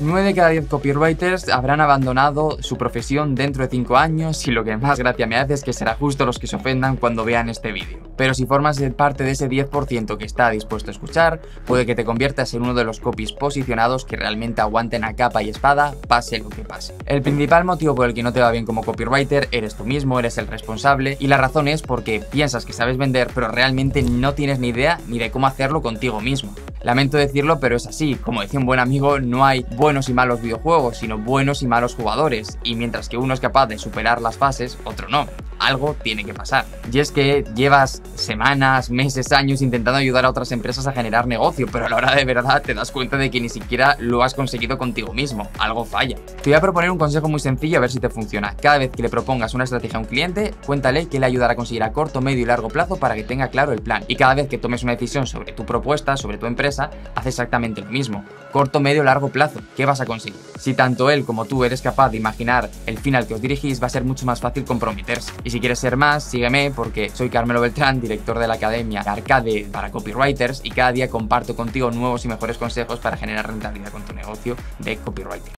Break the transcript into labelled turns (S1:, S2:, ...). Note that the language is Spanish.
S1: 9 de cada 10 copywriters habrán abandonado su profesión dentro de 5 años y lo que más gracia me hace es que será justo los que se ofendan cuando vean este vídeo. Pero si formas parte de ese 10% que está dispuesto a escuchar, puede que te conviertas en uno de los copies posicionados que realmente aguanten a capa y espada, pase lo que pase. El principal motivo por el que no te va bien como copywriter eres tú mismo, eres el responsable, y la razón es porque piensas que sabes vender, pero realmente no tienes ni idea ni de cómo hacerlo contigo mismo. Lamento decirlo, pero es así. Como decía un buen amigo, no hay buenos y malos videojuegos, sino buenos y malos jugadores. Y mientras que uno es capaz de superar las fases, otro no algo tiene que pasar. Y es que llevas semanas, meses, años intentando ayudar a otras empresas a generar negocio, pero a la hora de verdad te das cuenta de que ni siquiera lo has conseguido contigo mismo. Algo falla. Te voy a proponer un consejo muy sencillo a ver si te funciona. Cada vez que le propongas una estrategia a un cliente, cuéntale que le ayudará a conseguir a corto, medio y largo plazo para que tenga claro el plan. Y cada vez que tomes una decisión sobre tu propuesta, sobre tu empresa, haz exactamente lo mismo. Corto, medio, largo plazo. ¿Qué vas a conseguir? Si tanto él como tú eres capaz de imaginar el fin al que os dirigís, va a ser mucho más fácil comprometerse. Y si quieres ser más, sígueme porque soy Carmelo Beltrán, director de la Academia Arcade para Copywriters y cada día comparto contigo nuevos y mejores consejos para generar rentabilidad con tu negocio de copywriting.